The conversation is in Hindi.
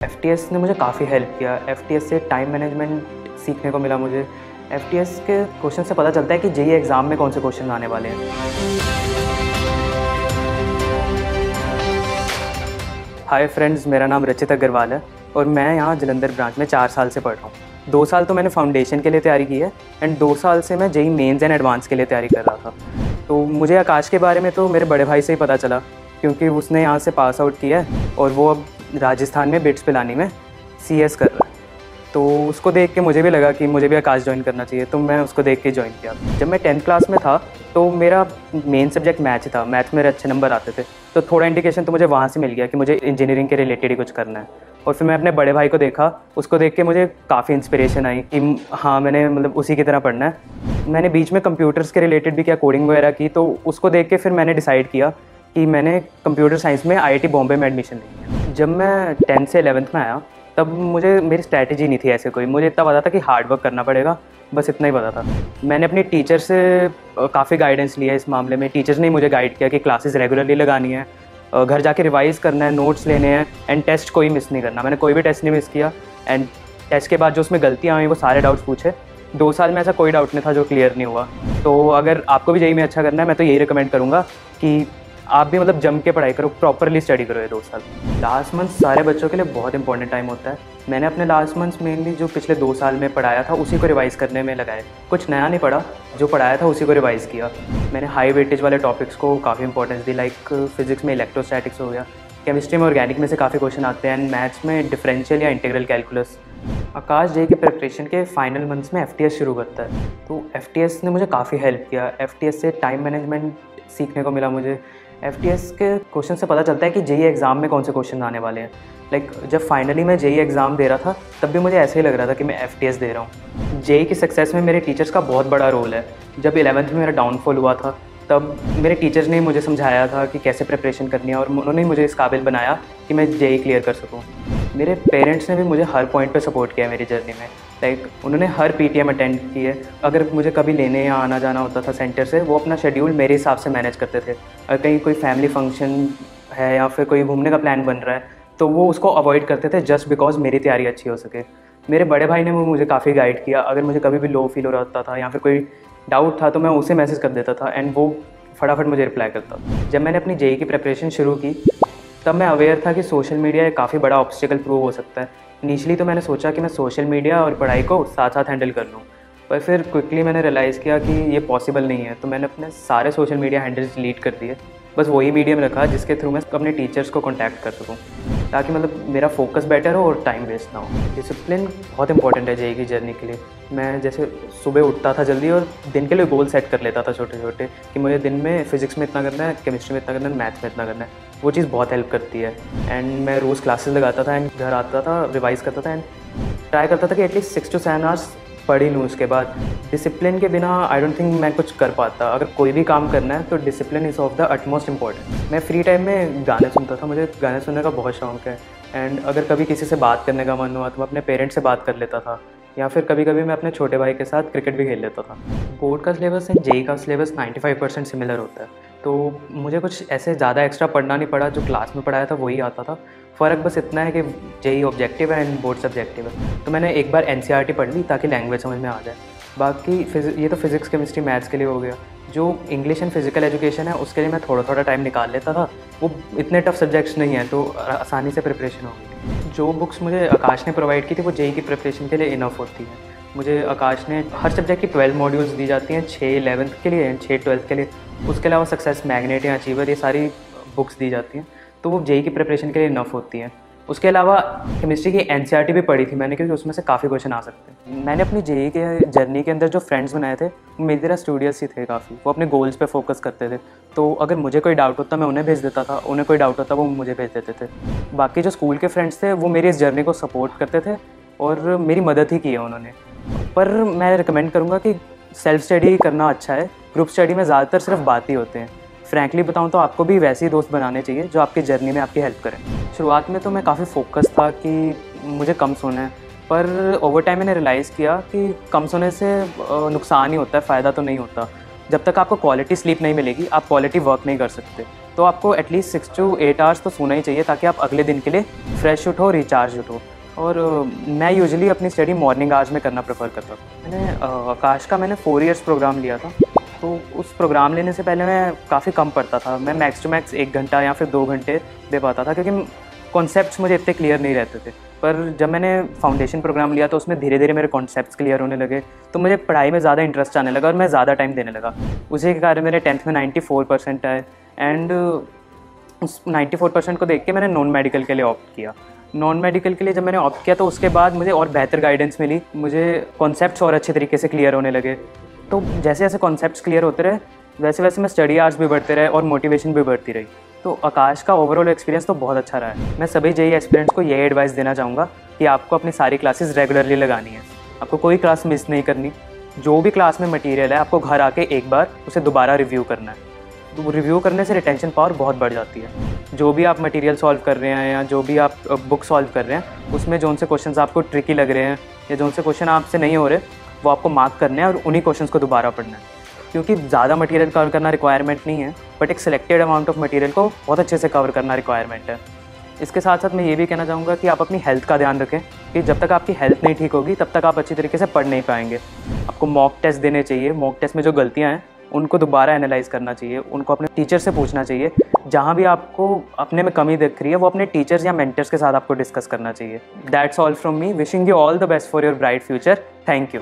एफटीएस ने मुझे काफ़ी हेल्प किया। एफटीएस से टाइम मैनेजमेंट सीखने को मिला मुझे। एफटीएस के क्वेश्चन से पता चलता है कि जेई एग्ज़ाम में कौन से क्वेश्चन आने वाले हैं। हाय फ्रेंड्स मेरा नाम रचित अग्रवाल है और मैं यहाँ जलंधर ब्रांच में चार साल से पढ़ रहा हूँ। दो साल तो मैंने फाउंडेशन के लिए तैयारी की है एंड दो साल से मैं जेई मेंस एंड एडवांस के लिए तैयारी कर रहा था। तो मुझे आकाश के बारे में तो मेरे बड़े भाई से ही पता चला क्योंकि उसने यहाँ से पास आउट किया है और वो अब राजस्थान में बिट्स पिलानी में सी एस कर रहा है। तो उसको देख के मुझे भी लगा कि मुझे भी आकाश ज्वाइन करना चाहिए तो मैं उसको देख के ज्वाइन किया। जब मैं टेंथ क्लास में था तो मेरा मेन सब्जेक्ट मैथ था। मैथ मेरे अच्छे नंबर आते थे। तो थोड़ा इंडिकेशन तो मुझे वहाँ से मिल गया कि मुझे इंजीनियरिंग के रिलेटेड ही कुछ करना है। और फिर मैं अपने बड़े भाई को देखा, उसको देख के मुझे काफ़ी इंस्पिरेशन आई कि हाँ मैंने मतलब उसी की तरह पढ़ना है। मैंने बीच में कंप्यूटर्स के रिलेटेड भी क्या कोडिंग वगैरह की तो उसको देख के फिर मैंने डिसाइड किया कि मैंने कंप्यूटर साइंस में आईआईटी बॉम्बे में एडमिशन ली जब मैं टेंथ से एलेवंथ में आया, तब मुझे मेरी स्ट्रैटेजी नहीं थी ऐसे कोई। मुझे इतना पता था कि हार्ड वर्क करना पड़ेगा, बस इतना ही पता था। मैंने अपनी टीचर से काफ़ी गाइडेंस लिया इस मामले में। टीचर्स ने मुझे गाइड किया कि क्लासेस रेगुलरली लगानी है घर जाके रिवाइज़ करना है नोट्स लेने हैं एंड टेस्ट कोई मिस नहीं करना। मैंने कोई भी टेस्ट नहीं मिस किया एंड टेस्ट के बाद जो उसमें गलतियाँ आई वो सारे डाउट्स पूछे। दो साल में ऐसा कोई डाउट नहीं था जो क्लियर नहीं हुआ। तो अगर आपको भी यही में अच्छा करना है, मैं तो यही रिकमेंड करूँगा कि आप भी मतलब जम के पढ़ाई करो प्रॉपरली स्टडी करो ये दो साल। लास्ट मंथ सारे बच्चों के लिए बहुत इंपॉर्टेंट टाइम होता है। मैंने अपने लास्ट मंथ मेनली जो पिछले दो साल में पढ़ाया था, उसी को रिवाइज़ करने में लगाए कुछ नया नहीं पढ़ा, जो पढ़ाया था उसी को रिवाइज़ किया। मैंने हाई वेटेज वाले टॉपिक्स को काफ़ी इंपॉर्टेंस दी लाइक फिजिक्स में इलेक्ट्रोस्टैटिक्स हो गया। केमिस्ट्री में ऑर्गेनिक में से काफ़ी क्वेश्चन आते हैं एंड मैथ्स में डिफरेंशियल या इंटीग्रल कैलकुलस आकाश जे के प्रिपरेशन के फाइनल मंथ्स में एफटीएस शुरू करता है। तो एफटीएस ने मुझे काफ़ी हेल्प किया। एफटीएस से टाइम मैनेजमेंट सीखने को मिला मुझे। एफटीएस के क्वेश्चन से पता चलता है कि जेई एग्ज़ाम e में कौन से क्वेश्चन आने वाले हैं। लाइक like, जब फाइनली मैं जेई एग्ज़ाम e दे रहा था तब भी मुझे ऐसे ही लग रहा था कि मैं एफटीएस दे रहा हूँ। जेई की सक्सेस में मेरे टीचर्स का बहुत बड़ा रोल है। जब इलेवंथ में मेरा डाउनफॉल हुआ था तब मेरे टीचर्स ने मुझे समझाया था कि कैसे प्रिपरेशन करनी है और उन्होंने मुझे इस काबिल बनाया कि मैं जेई क्लियर कर सकूँ। मेरे पेरेंट्स ने भी मुझे हर पॉइंट पे सपोर्ट किया मेरी जर्नी में। लाइक like, उन्होंने हर पी टी एम अटेंड की है। अगर मुझे कभी लेने या आना जाना होता था सेंटर से वो अपना शेड्यूल मेरे हिसाब से मैनेज करते थे। अगर कहीं कोई फैमिली फ़ंक्शन है या फिर कोई घूमने का प्लान बन रहा है तो वो उसको अवॉइड करते थे जस्ट बिकॉज़ मेरी तैयारी अच्छी हो सके। मेरे बड़े भाई ने वो मुझे काफ़ी गाइड किया। अगर मुझे कभी भी लो फील हो रहा था या फिर कोई डाउट था तो मैं उसे मैसेज कर देता था एंड वो फटाफट मुझे रिप्लाई करता जब मैंने अपनी जेई की प्रिपरेशन शुरू की तब मैं अवेयर था कि सोशल मीडिया एक काफ़ी बड़ा ऑब्स्टिकल प्रूव हो सकता है। इनिशली तो मैंने सोचा कि मैं सोशल मीडिया और पढ़ाई को साथ साथ हैंडल कर लूँ। पर फिर क्विकली मैंने रियलाइज़ किया कि ये पॉसिबल नहीं है तो मैंने अपने सारे सोशल मीडिया हैंडल्स डिलीट कर दिए। बस वही मीडियम रखा जिसके थ्रू मैं अपने टीचर्स को कॉन्टैक्ट कर सकूँ, ताकि मतलब मेरा फोकस बेटर हो और टाइम वेस्ट ना हो। डिसिप्लिन बहुत इंपॉर्टेंट है जेई की जर्नी के लिए। मैं जैसे सुबह उठता था जल्दी और दिन के लिए गोल सेट कर लेता था छोटे छोटे कि मुझे दिन में फिजिक्स में इतना करना है केमिस्ट्री में इतना करना है मैथ्स में इतना करना है। वो चीज़ बहुत हेल्प करती है। एंड मैं रोज़ क्लासेस लगाता था एंड घर आता था रिवाइज़ करता था एंड ट्राई करता था कि at least six two seven hours पढ़ ही लूँ उसके बाद। डिसिप्लिन के बिना आई डोंट थिंक मैं कुछ कर पाता। अगर कोई भी काम करना है तो discipline is of the utmost important मैं फ्री टाइम में गाने सुनता था। मुझे गाने सुनने का बहुत शौक है। एंड अगर कभी किसी से बात करने का मन हुआ तो मैं अपने पेरेंट्स से बात कर लेता था। या फिर कभी कभी मैं अपने छोटे भाई के साथ क्रिकेट भी खेल लेता था। बोर्ड का सिलेबस एंड जेई का सिलेबस 95 परसेंट सिमिलर होता है। तो मुझे कुछ ऐसे ज़्यादा एक्स्ट्रा पढ़ना नहीं पड़ा, जो क्लास में पढ़ाया था वही आता था। फ़र्क बस इतना है कि जेई ऑब्जेक्टिव है एंड बोर्ड सब्जेक्टिव है। तो मैंने एक बार एन e पढ़ ली ताकि लैंग्वेज समझ में आ जाए। बाकी ये तो फिज़िक्स केमिस्ट्री मैथ्स के लिए हो गया। जो इंग्लिश एंड फ़िज़िकल एजुकेशन है, उसके लिए मैं थोड़ा थोड़ा टाइम निकाल लेता था। वो इतने टफ सब्जेक्ट्स नहीं हैं तो आसानी से प्रिपरेशन होगी जो बुक्स मुझे आकाश ने प्रोवाइड की थी, वो जेई की प्रिपरेशन के लिए इनफ होती है। मुझे आकाश ने हर सब्जेक्ट की ट्वेल्व मॉड्यूल्स दी जाती हैं छः इलेवंथ के लिए छः ट्वेल्थ के लिए। उसके अलावा सक्सेस मैग्नेट या अचीवर ये सारी बुक्स दी जाती हैं। तो वो जेई की प्रिपरेशन के लिए इनफ होती हैं। उसके अलावा केमिस्ट्री की एन e भी पढ़ी थी मैंने, क्योंकि उसमें से काफ़ी क्वेश्चन आ सकते हैं। मैंने अपनी जेई के जर्नी के अंदर जो फ्रेंड्स बनाए थे वो मेरी तरह स्टूडियस ही थे काफ़ी। वो अपने गोल्स पे फोकस करते थे। तो अगर मुझे कोई डाउट होता, मैं उन्हें भेज देता था। उन्हें कोई डाउट होता, वो मुझे भेज देते थे। बाकी जो स्कूल के फ्रेंड्स थे, वो मेरी इस जर्नी को सपोर्ट करते थे और मेरी मदद ही की है उन्होंने। पर मैं रिकमेंड करूँगा कि सेल्फ स्टडी करना अच्छा है। ग्रुप स्टडी में ज़्यादातर सिर्फ़ बात ही होते हैं। फ्रैंकली बताऊँ तो आपको भी वैसे ही दोस्त बनाने चाहिए, जो आपकी जर्नी में आपकी हेल्प करें। शुरुआत में तो मैं काफ़ी फोकस था कि मुझे कम सोना है, पर ओवर टाइम मैंने रियलाइज़ किया कि कम सोने से नुकसान ही होता है, फ़ायदा तो नहीं होता। जब तक आपको क्वालिटी स्लीप नहीं मिलेगी, आप क्वालिटी वर्क नहीं कर सकते। तो आपको at least six two eight hours तो सोना ही चाहिए, ताकि आप अगले दिन के लिए फ्रेश उठो रिचार्ज उठो। और मैं यूजली अपनी स्टडी मॉर्निंग आवर्स में करना प्रेफर करता हूँ। मैंने आकाश का मैंने फोर इयर्स प्रोग्राम लिया था तो उस प्रोग्राम लेने से पहले मैं काफ़ी कम पढ़ता था। मैं मैक्स टू मैक्स एक घंटा या फिर दो घंटे दे पाता था, क्योंकि कॉन्सेप्ट मुझे इतने क्लियर नहीं रहते थे। पर जब मैंने फाउंडेशन प्रोग्राम लिया तो उसमें धीरे धीरे मेरे कॉन्सेप्ट क्लियर होने लगे तो मुझे पढ़ाई में ज़्यादा इंटरेस्ट आने लगा और मैं ज़्यादा टाइम देने लगा। उसी के कारण मेरे टेंथ में नाइन्टी फोर परसेंट आए एंड उस नाइन्टी फोर परसेंट को देख के मैंने नॉन मेडिकल के लिए ऑप्ट किया। नॉन मेडिकल के लिए जब मैंने ऑप्ट किया तो उसके बाद मुझे और बेहतर गाइडेंस मिली। मुझे कॉन्सेप्ट्स और अच्छे तरीके से क्लियर होने लगे। तो जैसे जैसे कॉन्सेप्ट्स क्लियर होते रहे, वैसे वैसे मैं स्टडी आवर्स भी बढ़ते रहे और मोटिवेशन भी बढ़ती रही। तो आकाश का ओवरऑल एक्सपीरियंस तो बहुत अच्छा रहा है। मैं सभी जेई एक्सपीरियंस को यही एडवाइस देना चाहूँगा कि आपको अपनी सारी क्लासेस रेगुलरली लगानी है। आपको कोई क्लास मिस नहीं करनी। जो भी क्लास में मटेरियल है, आपको घर आके एक बार उसे दोबारा रिव्यू करना है। तो रिव्यू करने से रिटेंशन पावर बहुत बढ़ जाती है। जो भी आप मटेरियल सॉल्व कर रहे हैं या जो भी आप बुक सॉल्व कर रहे हैं, उसमें जो उनसे क्वेश्चन आपको ट्रिकी लग रहे हैं या जो उनसे क्वेश्चन आपसे नहीं हो रहे, वो आपको मार्क करने हैं और उन्हीं क्वेश्चन को दोबारा पढ़ना है। क्योंकि ज़्यादा मटेरियल कवर करना रिक्वायरमेंट नहीं है बट एक सिलेक्टेड अमाउंट ऑफ़ मटेरियल को बहुत अच्छे से कवर करना रिक्वायरमेंट है। इसके साथ साथ मैं ये भी कहना चाहूँगा कि आप अपनी हेल्थ का ध्यान रखें कि जब तक आपकी हेल्थ नहीं ठीक होगी, तब तक आप अच्छी तरीके से पढ़ नहीं पाएँगे। आपको मॉक टेस्ट देने चाहिए। मॉक टेस्ट में जो गलतियाँ हैं उनको दोबारा एनालाइज करना चाहिए, उनको अपने टीचर से पूछना चाहिए, जहाँ भी आपको अपने में कमी दिख रही है, वो अपने टीचर्स या मेंटर्स के साथ आपको डिस्कस करना चाहिए। That's all from me wishing you all the best for your bright future thank you